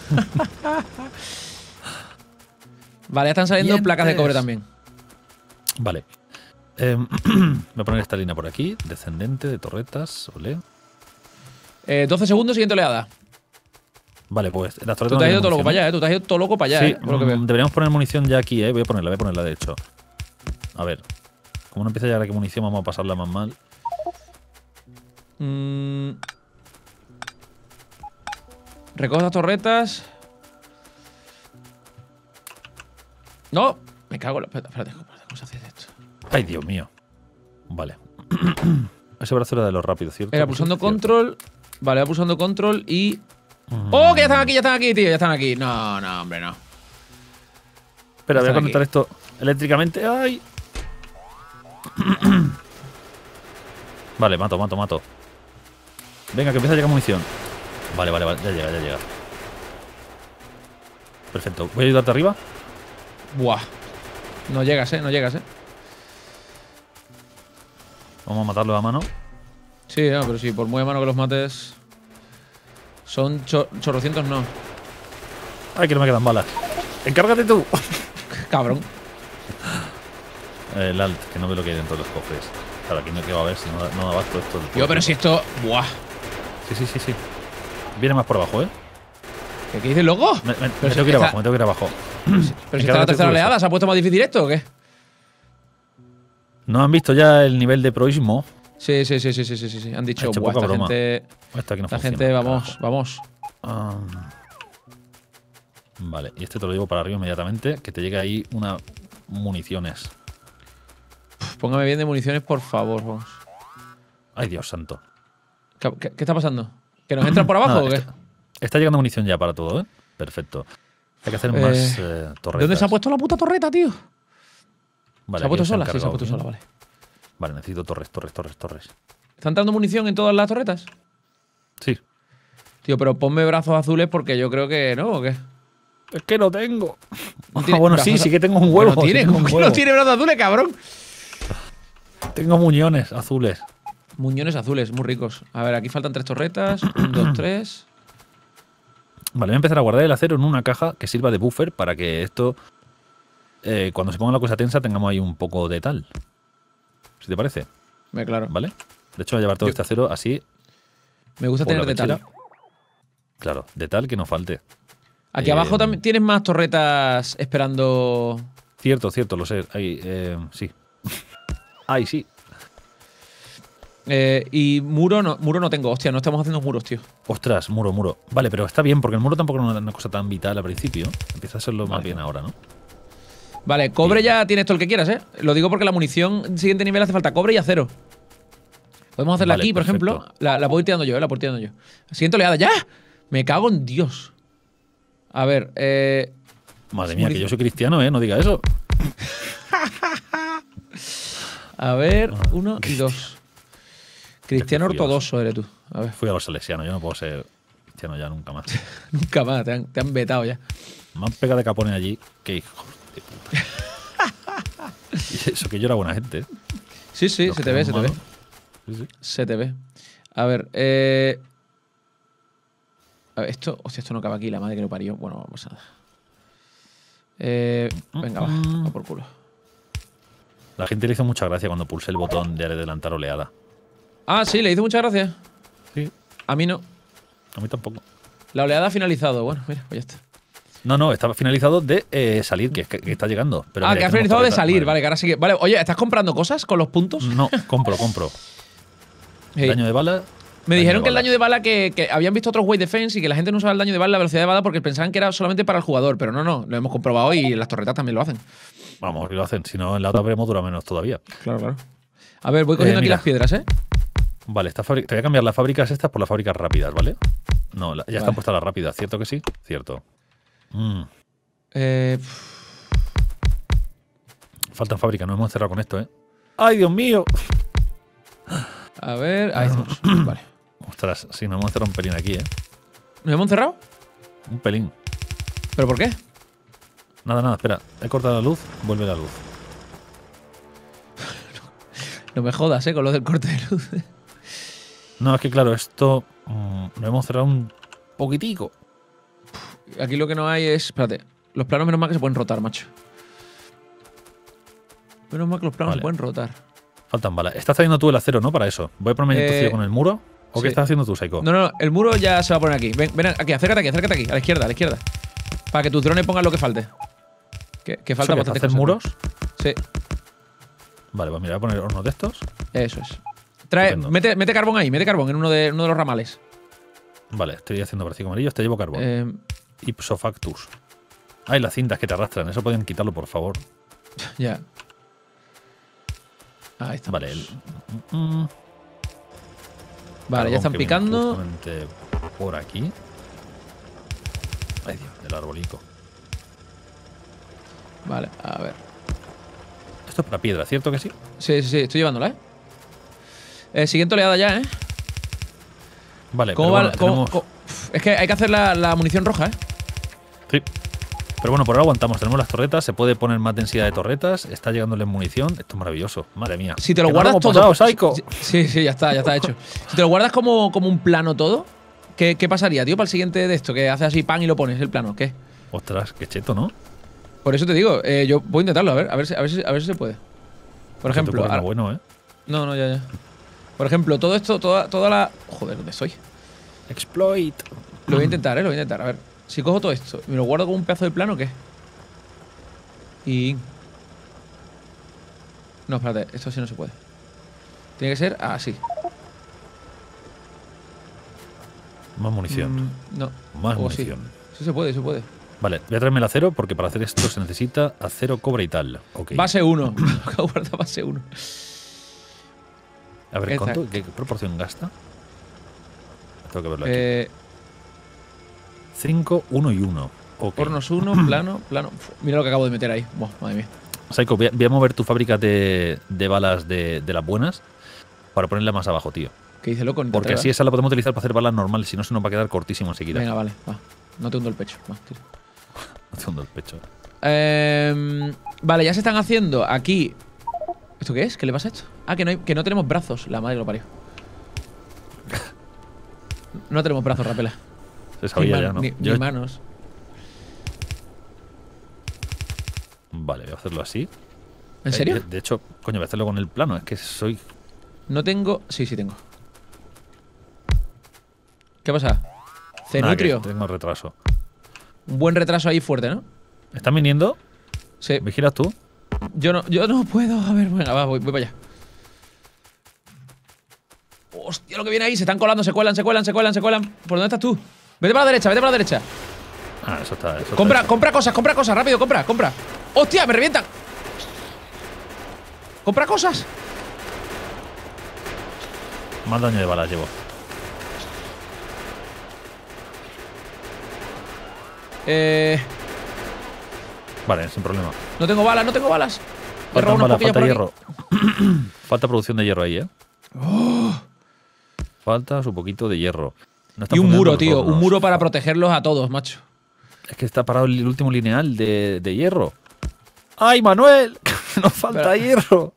Speaker 1: Vale, ya están saliendo
Speaker 2: Dientes.
Speaker 1: placas de cobre también.
Speaker 2: Vale. Eh, voy a poner esta línea por aquí. Descendente de torretas. Olé.
Speaker 1: Eh, 12 segundos, siguiente oleada.
Speaker 2: Vale, pues las torretas
Speaker 1: Tú te has ido todo loco para allá, ¿eh? Tú te has ido todo loco para allá,
Speaker 2: Sí,
Speaker 1: ¿eh? Por lo que
Speaker 2: mm,
Speaker 1: veo.
Speaker 2: deberíamos poner munición ya aquí, ¿eh? Voy a ponerla, voy a ponerla de hecho. A ver. Como no empieza a llegar aquí munición, vamos a pasarla más mal.
Speaker 1: Mm. Recoge las torretas. No, me cago en la. Espérate, espérate, ¿cómo se hace esto?
Speaker 2: Ay, Dios mío. Vale. Ese brazo era de los rápidos, ¿cierto?
Speaker 1: Era pulsando
Speaker 2: Cierto.
Speaker 1: control. Vale, va pulsando control y.
Speaker 2: Mm.
Speaker 1: ¡Oh, que ya están aquí, ya están aquí, tío! Ya están aquí. No, no, hombre, no.
Speaker 2: Espera, voy a conectar esto eléctricamente. ¡Ay! vale, mato, mato, mato. Venga, que empieza a llegar munición. Vale, vale, vale. Ya llega, ya llega. Perfecto. ¿Voy a ayudarte arriba?
Speaker 1: Buah. No llegas, eh, no llegas, eh.
Speaker 2: Vamos a matarlo a mano.
Speaker 1: Sí, no, pero sí, por muy a mano que los mates. Son cho- chorrocientos, no.
Speaker 2: Ay, que no me quedan balas. Encárgate tú.
Speaker 1: Cabrón.
Speaker 2: El alt, que no ve lo que hay dentro de los cofres. Claro, aquí no quiero ver si no, no abasto esto.
Speaker 1: Tío, pero si esto. Buah.
Speaker 2: Sí, sí, sí, sí. Viene más por abajo, ¿eh?
Speaker 1: ¿Qué, qué dices, loco?
Speaker 2: Me, me- me
Speaker 1: si
Speaker 2: tengo que ir
Speaker 1: está-
Speaker 2: abajo, me tengo que ir abajo.
Speaker 1: Pero si está la tercera oleada, ¿se ha puesto más difícil esto o qué?
Speaker 2: ¿No han visto ya el nivel de proismo?
Speaker 1: Sí, sí, sí, sí, sí, sí, sí. Han dicho, buah, esta
Speaker 2: broma.
Speaker 1: gente.
Speaker 2: Esto aquí no
Speaker 1: Esta
Speaker 2: funciona,
Speaker 1: gente, vamos, vamos.
Speaker 2: Ah, vale, y este te lo digo para arriba inmediatamente, que te llegue ahí una municiones.
Speaker 1: Póngame bien de municiones, por favor, vamos.
Speaker 2: Ay, Dios santo.
Speaker 1: ¿Qué, qué- qué está pasando? ¿Que nos entran por abajo
Speaker 2: Nada,
Speaker 1: o qué?
Speaker 2: está, está llegando munición ya para todo, ¿eh? Perfecto. Hay que hacer
Speaker 1: Eh,
Speaker 2: más eh, torretas.
Speaker 1: ¿Dónde se ha puesto la puta torreta, tío?
Speaker 2: Vale,
Speaker 1: ¿Se ha puesto sola? Sí, se ha puesto sola, vale.
Speaker 2: Vale, necesito torres, torres, torres, torres.
Speaker 1: ¿Está entrando munición en todas las torretas?
Speaker 2: Sí.
Speaker 1: Tío, pero ponme brazos azules porque yo creo que no, ¿o qué?
Speaker 2: Es que no tengo.
Speaker 1: No
Speaker 2: Ah, bueno, sí, sí que tengo un huevo.
Speaker 1: No tiene, ¿cómo que no tiene brazos azules, cabrón?
Speaker 2: Tengo muñones azules.
Speaker 1: Muñones azules, muy ricos. A ver, aquí faltan tres torretas. Un, dos, tres.
Speaker 2: Vale, voy a empezar a guardar el acero en una caja que sirva de buffer para que esto, eh, cuando se ponga la cosa tensa, tengamos ahí un poco de tal. Si te parece,
Speaker 1: Me claro.
Speaker 2: ¿vale? De hecho, voy a llevar todo
Speaker 1: Yo-
Speaker 2: este acero así.
Speaker 1: Me gusta tener de tal.
Speaker 2: Claro, de tal que no falte.
Speaker 1: Aquí
Speaker 2: Eh,
Speaker 1: abajo también tienes más torretas esperando.
Speaker 2: Cierto, cierto, lo sé. Ahí, eh, sí. Ay, sí.
Speaker 1: Eh, y muro no, muro no tengo. Hostia, no estamos haciendo muros, tío.
Speaker 2: Ostras, muro, muro. Vale, pero está bien, porque el muro tampoco era una cosa tan vital al principio. Empieza a serlo más bien ahora, ¿no?
Speaker 1: Vale, cobre ya tienes todo el que quieras, ¿eh? Lo digo porque la munición siguiente nivel hace falta cobre y acero. Podemos hacerla
Speaker 2: Vale,
Speaker 1: aquí, por
Speaker 2: perfecto.
Speaker 1: ejemplo. La, la puedo ir tirando yo, ¿eh? La puedo ir tirando yo. Siguiente oleada. ¡Ya! Me cago en Dios. A ver, eh.
Speaker 2: Madre mía, que yo soy cristiano, ¿eh? No diga eso.
Speaker 1: A ver, uno y dos. Cristiano ortodoxo eres tú. A ver,
Speaker 2: Fui a los salesianos, yo no puedo ser cristiano ya nunca más.
Speaker 1: nunca más, te han, te han vetado ya.
Speaker 2: Me han pegado de capones allí. Que hijos de puta. y eso que yo era buena gente. ¿eh?
Speaker 1: Sí, sí,
Speaker 2: Los
Speaker 1: se
Speaker 2: que
Speaker 1: te ve,
Speaker 2: eran
Speaker 1: se te ve.
Speaker 2: malos. Sí, sí.
Speaker 1: Se te ve. A ver, eh. A ver, esto. Hostia, esto no acaba aquí, la madre que lo parió. Bueno, vamos a. Eh, venga, va, va por culo.
Speaker 2: La gente le hizo mucha gracia cuando pulsé el botón de adelantar oleada.
Speaker 1: Ah, sí, le hizo muchas gracias.
Speaker 2: Sí.
Speaker 1: A mí no.
Speaker 2: A mí tampoco.
Speaker 1: La oleada ha finalizado. Bueno, mira, pues ya está.
Speaker 2: No, no, estaba finalizado de eh, salir, que, es que- que está llegando. Pero
Speaker 1: ah,
Speaker 2: mira,
Speaker 1: que ha finalizado de salir. Vale, que ahora sí que. Vale, oye, ¿estás comprando cosas con los puntos?
Speaker 2: No, compro, compro. Daño de bala.
Speaker 1: Me
Speaker 2: daño
Speaker 1: dijeron que el daño de bala que, que habían visto otros Way Defense y que la gente no usaba el daño de bala, la velocidad de bala, porque pensaban que era solamente para el jugador. Pero no, no, lo hemos comprobado y las torretas también lo hacen.
Speaker 2: Vamos, lo hacen. Si no, en la otra veremos dura menos todavía.
Speaker 1: Claro, claro. A ver, voy cogiendo
Speaker 2: Eh,
Speaker 1: aquí
Speaker 2: mira.
Speaker 1: las piedras, ¿eh?
Speaker 2: Vale, esta te voy a cambiar las fábricas estas por las fábricas rápidas, ¿vale? No, la- ya
Speaker 1: Vale.
Speaker 2: están puestas las rápidas, ¿cierto que sí? Cierto. Mm,
Speaker 1: Eh,
Speaker 2: faltan fábricas, no hemos cerrado con esto, ¿eh? ¡Ay, Dios mío!
Speaker 1: a ver. Ahí estamos. vale.
Speaker 2: Ostras, sí, nos hemos cerrado un pelín aquí, ¿eh?
Speaker 1: ¿Nos hemos encerrado?
Speaker 2: Un pelín.
Speaker 1: ¿Pero por qué?
Speaker 2: Nada, nada, espera. He cortado la luz, vuelve la luz.
Speaker 1: No me jodas, ¿eh? Con lo del corte de luz.
Speaker 2: No, es que claro, esto mm, lo hemos cerrado un poquitico.
Speaker 1: Aquí lo que no hay es. Espérate. Los planos, menos mal que se pueden rotar, macho. Menos mal que los planos
Speaker 2: Vale.
Speaker 1: se pueden rotar.
Speaker 2: Faltan balas. Estás trayendo tú el acero, ¿no? Para eso. Voy a ponerme
Speaker 1: Eh,
Speaker 2: con el muro. ¿O
Speaker 1: Sí.
Speaker 2: qué estás haciendo tú, Psycho?
Speaker 1: No, no, no, el muro ya se va a poner aquí. Ven, ven aquí, acércate aquí, acércate aquí, a la izquierda, a la izquierda. Para que tus drones pongan lo que falte. Que, que falta
Speaker 2: ¿Eso qué,
Speaker 1: bastante
Speaker 2: ¿Hacer muros?
Speaker 1: Sí,
Speaker 2: Vale, pues mira, voy a poner hornos de estos.
Speaker 1: eso es. Trae, mete, mete carbón ahí, mete carbón en uno de, uno de los ramales.
Speaker 2: Vale, estoy haciendo bracico amarillo, te llevo carbón.
Speaker 1: Eh,
Speaker 2: Ipso factus. Ay, las cintas que te arrastran, eso pueden quitarlo, por favor.
Speaker 1: ya. Ahí está.
Speaker 2: Vale, el- mm,
Speaker 1: Vale, ya están picando.
Speaker 2: por aquí. Ay, Dios, el arbolico.
Speaker 1: Vale, a ver.
Speaker 2: Esto es para piedra, ¿cierto que sí?
Speaker 1: Sí, sí, sí, estoy llevándola, ¿eh? Eh, siguiente oleada ya, ¿eh?
Speaker 2: Vale,
Speaker 1: ¿Cómo
Speaker 2: pero
Speaker 1: va?
Speaker 2: bueno,
Speaker 1: cómo-
Speaker 2: tenemos-
Speaker 1: cómo- Es que hay que hacer la, la munición roja, ¿eh?
Speaker 2: Sí. Pero bueno, por ahora aguantamos. Tenemos las torretas, se puede poner más densidad de torretas, está llegándole munición. Esto es maravilloso, madre mía.
Speaker 1: Si te lo
Speaker 2: no
Speaker 1: guardas todo.
Speaker 2: pasado.
Speaker 1: Sí, sí, ya está, ya está hecho. Si te lo guardas como, como un plano todo, ¿qué, qué pasaría, tío, para el siguiente de esto? Que haces así pan y lo pones, el plano, ¿qué?
Speaker 2: Ostras, qué cheto, ¿no?
Speaker 1: Por eso te digo, eh, yo voy a intentarlo, a ver, a ver, si, a ver, si, a ver si se puede. Por ejemplo, ahora-
Speaker 2: bueno, ¿eh?
Speaker 1: no, no, ya, ya. Por ejemplo, todo esto, toda, toda la. Joder, ¿dónde estoy?
Speaker 2: Exploit.
Speaker 1: Lo voy a intentar, eh, lo voy a intentar. A ver, si cojo todo esto y me lo guardo como un pedazo de plano, ¿qué? Y. No, espérate, esto sí no se puede. Tiene que ser así.
Speaker 2: Más munición.
Speaker 1: Mm, no.
Speaker 2: Más
Speaker 1: o sí.
Speaker 2: munición.
Speaker 1: Sí se puede, se puede.
Speaker 2: Vale, voy a traerme el acero porque para hacer esto se necesita acero, cobre y tal. Ok.
Speaker 1: Base 1. Guarda base 1.
Speaker 2: A ver. ¿cuánto, ¿qué proporción gasta? Tengo que verlo aquí.
Speaker 1: Eh,
Speaker 2: 5, 1 y 1. Ok.
Speaker 1: hornos 1, plano, plano. Uf, Mira lo que acabo de meter ahí. Buah, madre mía.
Speaker 2: Psycho, voy a, voy a mover tu fábrica de, de balas de, de las buenas para ponerla más abajo, tío.
Speaker 1: ¿Qué dice loco?
Speaker 2: Porque así esa la podemos utilizar para hacer balas normales, si no se nos va a quedar cortísimo enseguida.
Speaker 1: Venga, vale, va. No te hundo el pecho. Va, tira.
Speaker 2: No te hundo el pecho.
Speaker 1: Em, vale, ya se están haciendo aquí. ¿Esto qué es? ¿Qué le pasa a esto? Ah, que no, hay- que no tenemos brazos. La madre que lo parió. No tenemos brazos, Rapela.
Speaker 2: Se
Speaker 1: Ni,
Speaker 2: sabía
Speaker 1: man-
Speaker 2: ya, ¿no?
Speaker 1: ni-
Speaker 2: Yo-
Speaker 1: ni manos.
Speaker 2: Vale, voy a hacerlo así.
Speaker 1: ¿En
Speaker 2: Eh,
Speaker 1: serio?
Speaker 2: de, de hecho, coño, voy a hacerlo con el plano. Es que soy.
Speaker 1: No tengo. Sí, sí tengo. ¿Qué pasa?
Speaker 2: Nada,
Speaker 1: Cenutrio.
Speaker 2: tengo retraso.
Speaker 1: Un buen retraso ahí fuerte, ¿no?
Speaker 2: ¿Están viniendo?
Speaker 1: Sí.
Speaker 2: ¿Vigilas tú?
Speaker 1: Yo no, yo no puedo. A ver, venga, va, voy, voy para allá. Hostia, lo que viene ahí. Se están colando, se cuelan, se cuelan, se cuelan, se cuelan. ¿Por dónde estás tú? Vete para la derecha, vete para la derecha.
Speaker 2: Ah, eso está. Eso está
Speaker 1: Compra,
Speaker 2: hecho.
Speaker 1: compra cosas, compra cosas, rápido, compra, compra. ¡Hostia, me revientan! ¡Compra cosas!
Speaker 2: Más daño de balas llevo.
Speaker 1: Eh,
Speaker 2: Vale, sin problema.
Speaker 1: no tengo balas, no tengo balas. He robado unas
Speaker 2: balas, falta hierro. falta producción de hierro ahí, ¿eh? Falta su poquito de hierro. No
Speaker 1: Y un muro, tío. Un muro para protegerlos a todos, macho.
Speaker 2: Es que está parado el último lineal de, de hierro. ¡Ay, Manuel! Nos falta
Speaker 1: Pero-
Speaker 2: hierro.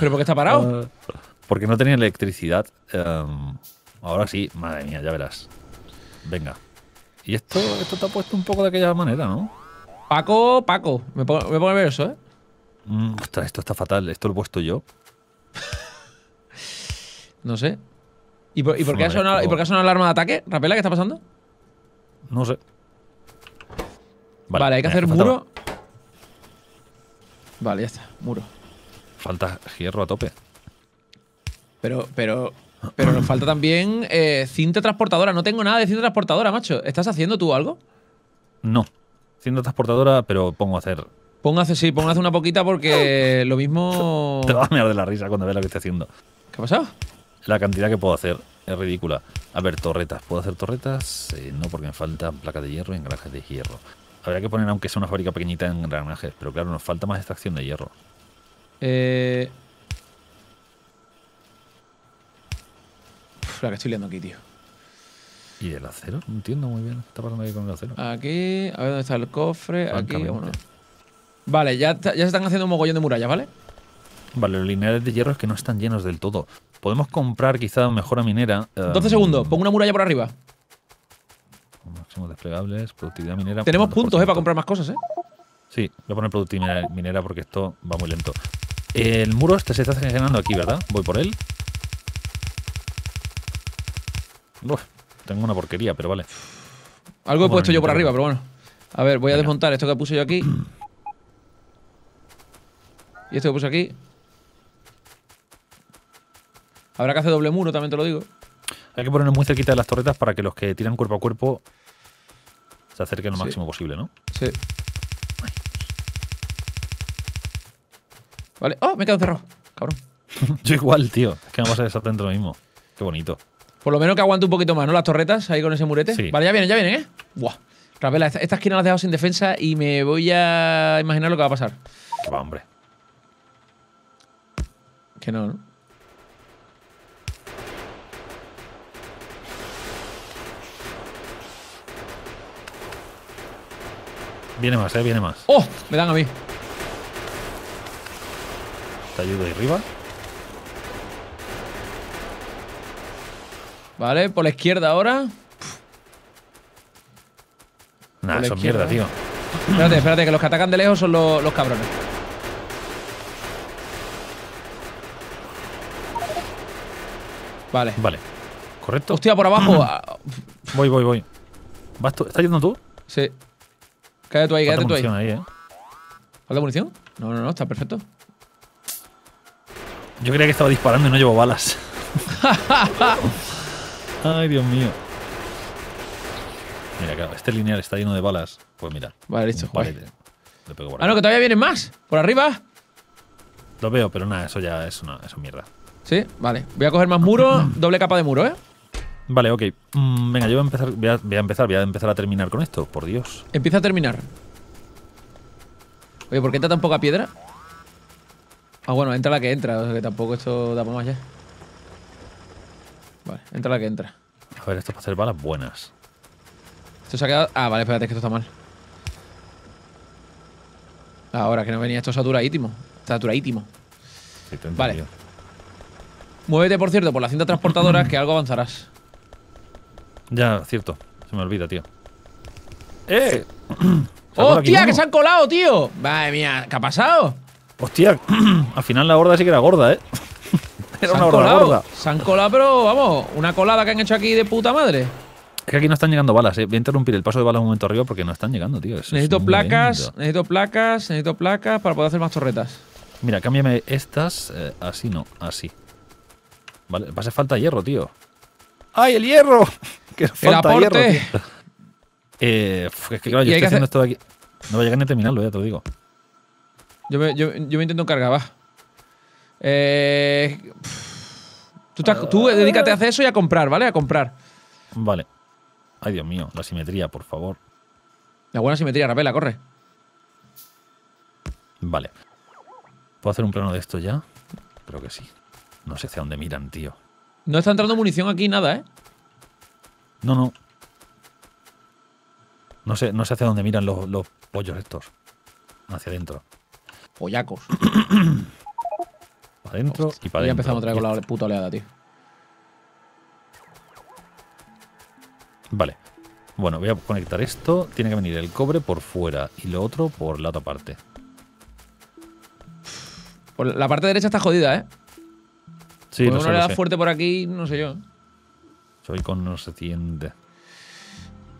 Speaker 1: ¿Pero por qué está parado?
Speaker 2: Ah, porque no tenía electricidad. Em, ahora sí, madre mía, ya verás. Venga. Y esto, esto te ha puesto un poco de aquella manera, ¿no?
Speaker 1: Paco, Paco. Me pongo, me pongo nervioso, ¿eh?
Speaker 2: Mm, ostras, esto está fatal. Esto lo he puesto yo.
Speaker 1: No sé. ¿Y por, y por qué, ha sonado, ¿y por qué ha sonado la alarma de ataque? ¿Rapela qué está pasando?
Speaker 2: No sé.
Speaker 1: Vale, hay que hacer muro. Vale, ya está. Muro.
Speaker 2: Falta hierro a tope.
Speaker 1: Pero, pero, pero nos falta también eh, cinta transportadora. No tengo nada de cinta transportadora, macho. ¿Estás haciendo tú algo?
Speaker 2: No. Siendo transportadora, pero pongo a hacer.
Speaker 1: Póngase, sí, póngase una poquita porque lo mismo.
Speaker 2: Te vas a mirar de la risa cuando veas lo que estoy haciendo.
Speaker 1: ¿Qué ha pasado?
Speaker 2: La cantidad que puedo hacer es ridícula. A ver, torretas. ¿Puedo hacer torretas? Eh, no, porque me faltan placas de hierro y engranajes de hierro. Habría que poner, aunque sea una fábrica pequeñita, en engranajes. Pero claro, nos falta más extracción de hierro.
Speaker 1: Eh. Uf, la que estoy liando aquí, tío.
Speaker 2: ¿Y el acero? No entiendo muy bien. ¿Qué está pasando ahí con el acero?
Speaker 1: Aquí, a ver dónde está el cofre. Aquí, uno. Vale, ya, ya se están haciendo un mogollón de murallas, ¿vale?
Speaker 2: Vale, los lineales de hierro es que no están llenos del todo. Podemos comprar quizá mejora minera. eh,
Speaker 1: 12 segundos, pongo una muralla por arriba.
Speaker 2: Máximo desplegables, productividad minera.
Speaker 1: Tenemos
Speaker 2: 90%.
Speaker 1: puntos, ¿eh? Para comprar más cosas, ¿eh?
Speaker 2: Sí, voy a poner productividad minera porque esto va muy lento. El muro este se está generando aquí, ¿verdad? Voy por él. Uf, tengo una porquería, pero vale.
Speaker 1: Algo he puesto yo por arriba, pero bueno. A ver, voy a
Speaker 2: Venga.
Speaker 1: desmontar esto que puse yo aquí. Y esto que puse aquí. Habrá que hacer doble muro, también te lo digo.
Speaker 2: Hay que ponernos muy cerquita de las torretas para que los que tiran cuerpo a cuerpo se acerquen lo
Speaker 1: Sí.
Speaker 2: máximo posible, ¿no?
Speaker 1: Sí. Vale. ¡Oh! Me he quedado encerrado. Cabrón.
Speaker 2: Yo igual, tío. Es que me pasa exactamente lo mismo. Qué bonito.
Speaker 1: Por lo menos que aguante un poquito más, ¿no? Las torretas ahí con ese murete.
Speaker 2: Sí.
Speaker 1: Vale, ya vienen, ya vienen, ¿eh? Buah. Rapela, esta, esta esquina la has dejado sin defensa y me voy a imaginar lo que va a pasar.
Speaker 2: Que va, hombre.
Speaker 1: Que no, ¿no?
Speaker 2: Viene más, ¿eh? Viene más.
Speaker 1: ¡Oh! Me dan a mí.
Speaker 2: Te ayudo ahí arriba.
Speaker 1: Vale, por la izquierda ahora.
Speaker 2: Nah,
Speaker 1: izquierda.
Speaker 2: mierda, tío.
Speaker 1: Espérate, espérate, que los que atacan de lejos son los, los cabrones. Vale.
Speaker 2: Vale. ¿Correcto?
Speaker 1: Hostia, por abajo.
Speaker 2: Voy, voy, voy. ¿Vas tú? ¿Estás yendo tú?
Speaker 1: sí. Cállate tú ahí, cállate tú ahí.
Speaker 2: munición ahí, ¿eh?
Speaker 1: ¿Falta munición? No, no, no, está perfecto.
Speaker 2: Yo creía que estaba disparando y no llevo balas. Ay, Dios mío. Mira, claro, este lineal está lleno de balas. Pues mira.
Speaker 1: Vale, listo.
Speaker 2: Le pego por
Speaker 1: Ah, no, que todavía vienen más. Por arriba.
Speaker 2: Lo veo, pero nada, eso ya es una eso es mierda.
Speaker 1: Sí, vale. Voy a coger más muro, doble capa de muro, ¿eh?
Speaker 2: Vale, ok. Mm, venga, yo voy a empezar, voy a, voy a empezar, voy a empezar a terminar con esto, por Dios.
Speaker 1: Empieza a terminar. Oye, ¿por qué entra tan poca piedra? Ah, bueno, entra la que entra, o sea que tampoco esto da para más ya. Vale, entra la que entra.
Speaker 2: A ver, esto es para hacer balas buenas.
Speaker 1: Esto se ha quedado. Ah, vale, espérate, que esto está mal. Ahora que no venía esto saturadísimo. Saturadísimo.
Speaker 2: Sí,
Speaker 1: Vale. Muévete, por cierto, por la cinta transportadora que algo avanzarás.
Speaker 2: Ya, cierto. Se me olvida, tío. ¡Eh! ¿Se ha colado aquí
Speaker 1: ¡Hostia, que se han colado, tío! Madre mía, ¿qué ha pasado?
Speaker 2: Hostia, al final la horda sí que era gorda, ¿eh?
Speaker 1: Se
Speaker 2: era
Speaker 1: han
Speaker 2: una horda
Speaker 1: colado.
Speaker 2: gorda.
Speaker 1: Se han colado, pero vamos, una colada que han hecho aquí de puta madre.
Speaker 2: Es que aquí no están llegando balas, ¿eh? Voy a interrumpir el paso de balas un momento arriba porque no están llegando, tío. Eso
Speaker 1: Necesito placas, necesito placas, necesito placas para poder hacer más torretas.
Speaker 2: Mira, cámbiame estas. eh, así no, así. Vale, va a hacer falta hierro, tío. ¡Ay, el hierro! que
Speaker 1: El
Speaker 2: falta
Speaker 1: aporte.
Speaker 2: hierro. Eh, es que claro, yo estoy haciendo esto de aquí. No voy a llegar ni a terminarlo, ya te lo digo.
Speaker 1: Yo me, yo, yo me intento encargar, va. Eh, tú, estás- tú dedícate a hacer eso y a comprar, ¿vale? A comprar.
Speaker 2: Vale. Ay, Dios mío, la simetría, por favor.
Speaker 1: La buena simetría, Rapela, corre.
Speaker 2: Vale. ¿Puedo hacer un plano de esto ya? Creo que sí. No sé hacia dónde miran, tío.
Speaker 1: No está entrando munición aquí, nada, ¿eh?
Speaker 2: No, no. No sé, no sé hacia dónde miran los, los pollos estos. Hacia adentro.
Speaker 1: Pollacos.
Speaker 2: Para adentro y para
Speaker 1: Y ya
Speaker 2: adentro.
Speaker 1: empezamos otra vez con la puta oleada, tío.
Speaker 2: Vale. Bueno, voy a conectar esto. Tiene que venir el cobre por fuera y lo otro por la otra parte.
Speaker 1: Por la parte derecha está jodida, ¿eh?
Speaker 2: Sí,
Speaker 1: Porque
Speaker 2: lo sé,
Speaker 1: uno le
Speaker 2: lo
Speaker 1: da
Speaker 2: sé.
Speaker 1: fuerte por aquí, no sé yo.
Speaker 2: Soy con no se tiende.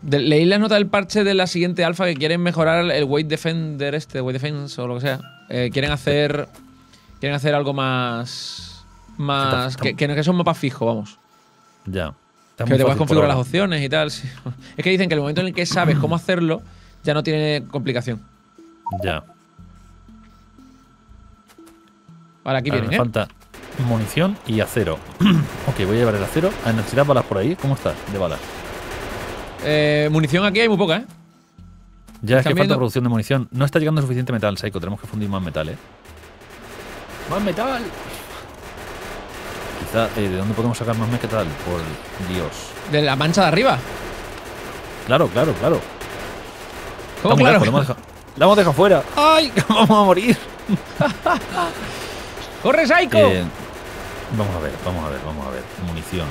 Speaker 1: De- leí las notas del parche de la siguiente alfa que quieren mejorar el weight defender este, weight defense o lo que sea. Eh, quieren hacer. Quieren hacer algo más. Más. Que, que no que sea un mapa fijo, vamos.
Speaker 2: Ya. Está
Speaker 1: Que te
Speaker 2: por
Speaker 1: configurar las opciones y tal. sí. Es que dicen que el momento en el que sabes cómo hacerlo, ya no tiene complicación.
Speaker 2: Ya.
Speaker 1: Ahora aquí
Speaker 2: Ahora
Speaker 1: vienen,
Speaker 2: me
Speaker 1: ¿eh?
Speaker 2: falta munición y acero. ok, voy a llevar el acero. Ah, ¿Necesitas balas por ahí? ¿Cómo estás de balas?
Speaker 1: Eh, Munición aquí hay muy poca, ¿eh?
Speaker 2: Ya es que falta producción de munición. No está llegando suficiente metal, Psycho. Tenemos que fundir más metal, ¿eh? ¡Más metal! Quizá, eh, ¿de dónde podemos sacar más metal? Por Dios.
Speaker 1: De la mancha de arriba.
Speaker 2: Claro, claro, claro.
Speaker 1: ¿Cómo claro?
Speaker 2: lejos, la hemos dejado- la hemos dejado fuera. ¡Ay! ¡Vamos a morir!
Speaker 1: ¡Corre, Psycho!
Speaker 2: Eh, Vamos a ver, vamos a ver, vamos a ver. Munición.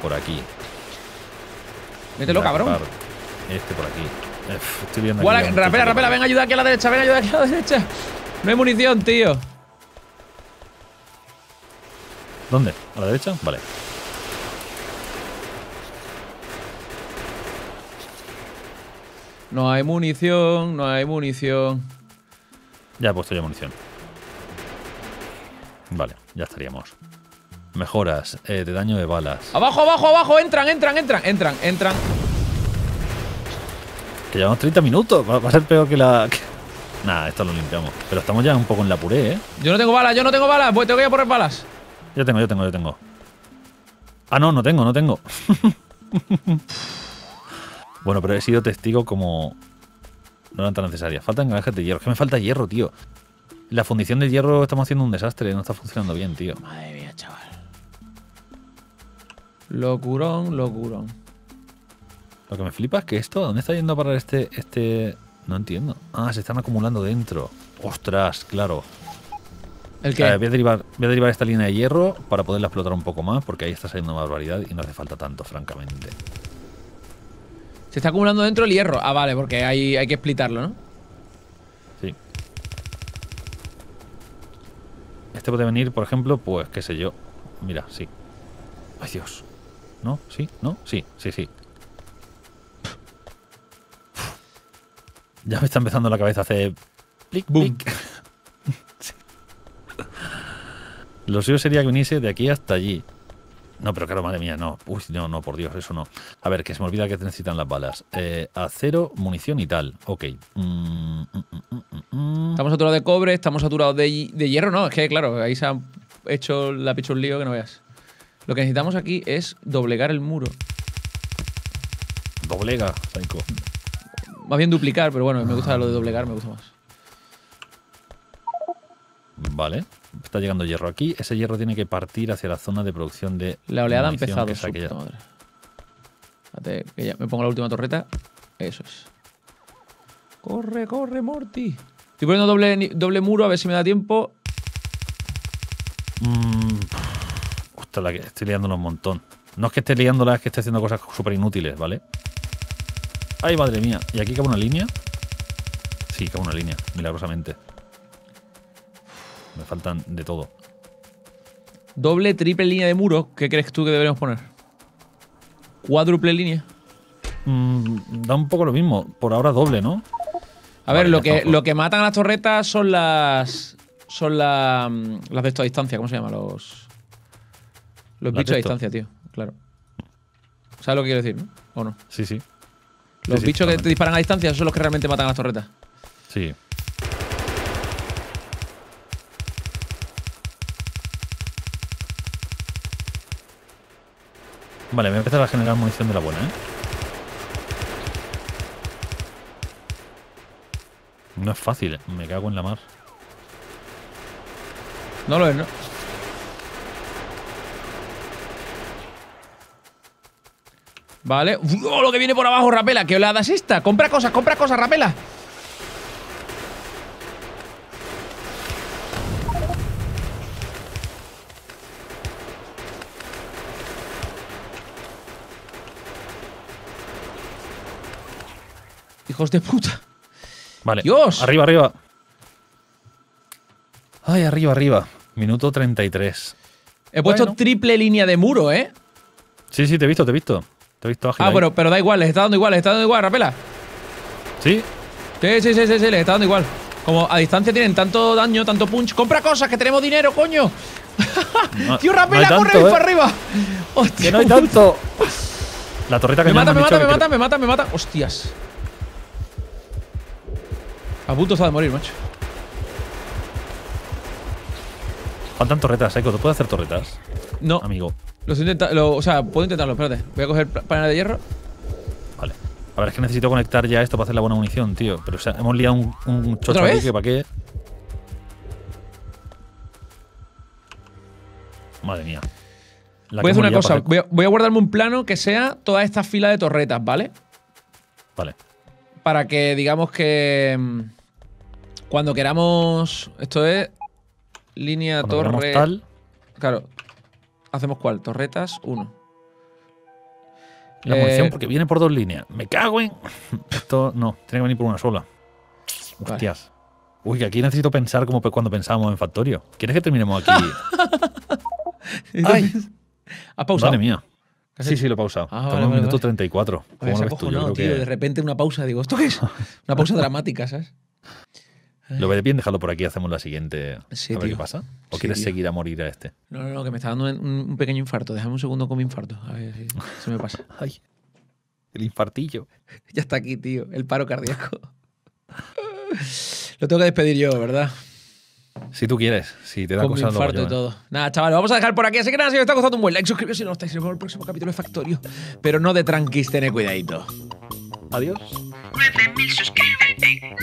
Speaker 2: Por aquí.
Speaker 1: Mételo, cabrón.
Speaker 2: Este por aquí. Estoy viendo
Speaker 1: Guala, rapela, rapela, ven a ayudar aquí a la derecha, ven a ayudar aquí a la derecha. No hay munición, tío.
Speaker 2: ¿Dónde? ¿A la derecha? Vale.
Speaker 1: No hay munición, no hay munición.
Speaker 2: Ya he puesto ya munición. Vale, ya estaríamos. Mejoras eh, de daño de balas.
Speaker 1: Abajo, abajo, abajo. Entran, entran, entran, entran, entran.
Speaker 2: Que llevamos 30 minutos. Va, va a ser peor que la. que- Nah, esto lo limpiamos. Pero estamos ya un poco en la puré, ¿eh?
Speaker 1: Yo no tengo balas, yo no tengo balas. Pues tengo que ir a poner balas.
Speaker 2: Yo tengo, yo tengo, yo tengo. Ah, no, no tengo, no tengo. bueno, pero he sido testigo como. No eran tan necesarias. Faltan engranajes de hierro. Es que me falta hierro, tío. La fundición de hierro estamos haciendo un desastre. No está funcionando bien, tío.
Speaker 1: Madre mía, chaval. Locurón, locurón.
Speaker 2: Lo que me flipa es que esto, ¿dónde está yendo a parar este, este? No entiendo. Ah, se están acumulando dentro. Ostras, claro.
Speaker 1: ¿El qué?
Speaker 2: Voy, a derivar, voy a derivar esta línea de hierro para poderla explotar un poco más, porque ahí está saliendo una barbaridad y no hace falta tanto, francamente.
Speaker 1: Se está acumulando dentro el hierro. Ah, vale, porque hay, hay que explitarlo, ¿no?
Speaker 2: Sí. Este puede venir, por ejemplo, pues, qué sé yo. Mira, sí. Ay, Dios. ¿No? ¿Sí? ¿No? Sí, sí, sí. Ya me está empezando la cabeza a hacer... Plic,
Speaker 1: Boom.
Speaker 2: plic. Sí. Lo suyo sería que viniese de aquí hasta allí. No, pero claro, madre mía, no. Uy, no, no, por Dios, eso no. A ver, que se me olvida que necesitan las balas. Eh, acero, munición y tal. Ok. Mm, mm, mm.
Speaker 1: Estamos saturados de cobre, estamos saturados de, de hierro, no. Es que, claro, ahí se ha hecho la picha un lío que no veas. Lo que necesitamos aquí es doblegar el muro.
Speaker 2: Doblega, Psycho.
Speaker 1: Más bien duplicar, pero bueno, me gusta lo de doblegar, me gusta más.
Speaker 2: Vale. Está llegando hierro aquí. Ese hierro tiene que partir hacia la zona de producción de.
Speaker 1: La oleada ha empezado,
Speaker 2: que es aquella.
Speaker 1: madre. Que ya me pongo la última torreta. Eso es. Corre, corre, Morty. Estoy poniendo doble, doble muro a ver si me da tiempo.
Speaker 2: Mm, la que estoy liándola un montón. No es que esté liándola, es que esté haciendo cosas súper inútiles, ¿vale? Ay, madre mía. ¿Y aquí cabe una línea? Sí, cabe una línea, milagrosamente. Me faltan de todo.
Speaker 1: Doble, triple línea de muro. ¿Qué crees tú que deberíamos poner? Cuádruple línea.
Speaker 2: Mm, da un poco lo mismo. Por ahora doble, ¿no?
Speaker 1: A ver,
Speaker 2: Vale,
Speaker 1: lo que, lo que matan a las torretas son las. Son las. Las de esto a distancia, ¿cómo se llama? Los. Los bichos a distancia, tío. Claro. ¿Sabes lo que quiero decir, no? ¿O no?
Speaker 2: Sí, sí.
Speaker 1: Los
Speaker 2: sí,
Speaker 1: bichos que te disparan a distancia son los que realmente matan a las torretas.
Speaker 2: Sí. Vale, voy a empezar a generar munición de la buena, ¿eh? No es fácil, me cago en la mar.
Speaker 1: No lo es, ¿no? Vale. ¡Oh, lo que viene por abajo, Rapela! ¿Qué oleada es esta? ¡Compra cosas, compra cosas, Rapela! Hijos de puta.
Speaker 2: Vale.
Speaker 1: Dios.
Speaker 2: Arriba, arriba. Ay, arriba, arriba. Minuto 33.
Speaker 1: He puesto
Speaker 2: Bueno.
Speaker 1: triple línea de muro, ¿eh?
Speaker 2: Sí, sí, te he visto, te he visto. Te he visto ágil
Speaker 1: Ah,
Speaker 2: ahí.
Speaker 1: pero, pero da igual, les está dando igual, les está dando igual, Rapela.
Speaker 2: Sí,
Speaker 1: Sí, sí, sí, sí, sí, les está dando igual. Como a distancia tienen tanto daño, tanto punch. ¡Compra cosas, que tenemos dinero, coño!
Speaker 2: No-
Speaker 1: ¡Tío,
Speaker 2: no
Speaker 1: Rapela,
Speaker 2: hay
Speaker 1: corre
Speaker 2: tanto, ¿eh?
Speaker 1: para arriba! ¡Hostia!
Speaker 2: que no hay tanto. La torreta que
Speaker 1: Me mata, me mata, me mata, me mata, me mata. ¡Hostias! A punto está de morir, macho.
Speaker 2: Faltan torretas, Eco. ¿Tú puedes hacer torretas,
Speaker 1: No,
Speaker 2: amigo?
Speaker 1: Lo estoy intentando. O sea, puedo intentarlo, espérate. Voy a coger pa- panel de hierro.
Speaker 2: Vale. A ver, es que necesito conectar ya esto para hacer la buena munición, tío. Pero o sea, hemos liado un, un chocho
Speaker 1: ¿Otra
Speaker 2: aquí
Speaker 1: vez?
Speaker 2: que para qué. Madre mía. La
Speaker 1: voy a hacer una cosa. Voy a, voy a guardarme un plano que sea toda esta fila de torretas, ¿vale?
Speaker 2: Vale.
Speaker 1: Para que digamos que. mm, Cuando queramos. Esto es. Línea
Speaker 2: Cuando
Speaker 1: torre.
Speaker 2: tal,
Speaker 1: Claro. ¿Hacemos cuál? Torretas 1.
Speaker 2: la
Speaker 1: Eh,
Speaker 2: munición, porque viene por dos líneas. Me cago en. Esto no, tiene que venir por una sola.
Speaker 1: Vale.
Speaker 2: Hostias. Uy, que aquí necesito pensar como pe- cuando pensábamos en Factorio. ¿Quieres que terminemos aquí? Ay,
Speaker 1: ¿Has pausado?
Speaker 2: madre mía.
Speaker 1: ¿Qué
Speaker 2: Sí, sí, lo he pausado.
Speaker 1: Ah,
Speaker 2: Estamos
Speaker 1: vale,
Speaker 2: en
Speaker 1: vale,
Speaker 2: minuto
Speaker 1: vale.
Speaker 2: 34.
Speaker 1: Oye,
Speaker 2: ¿Cómo lo ves tú? Yo
Speaker 1: acojonado,
Speaker 2: creo
Speaker 1: tío.
Speaker 2: que
Speaker 1: De repente una pausa. Digo, ¿esto qué es? Una pausa dramática, ¿sabes?
Speaker 2: Lo ves bien, déjalo por aquí, hacemos la siguiente.
Speaker 1: Sí,
Speaker 2: a ver
Speaker 1: tío.
Speaker 2: qué pasa. ¿O
Speaker 1: Sí,
Speaker 2: quieres
Speaker 1: tío.
Speaker 2: seguir a morir a este?
Speaker 1: No, no, no, que me está dando un, un pequeño infarto. Déjame un segundo con mi infarto. A ver si se me pasa.
Speaker 2: Ay, el infartillo.
Speaker 1: Ya está aquí, tío. El paro cardíaco. Lo tengo que despedir yo, ¿verdad?
Speaker 2: Si tú quieres, si te da cosa
Speaker 1: infarto y
Speaker 2: ¿eh?
Speaker 1: todo. Nada, chavales, vamos a dejar por aquí. Así que nada, si os está gustando un buen like, suscribiros si no estáis. Nos vemos el próximo capítulo de Factorio. Pero no de tranquis, tened cuidadito.
Speaker 2: Adiós.
Speaker 3: 9000 suscríbete,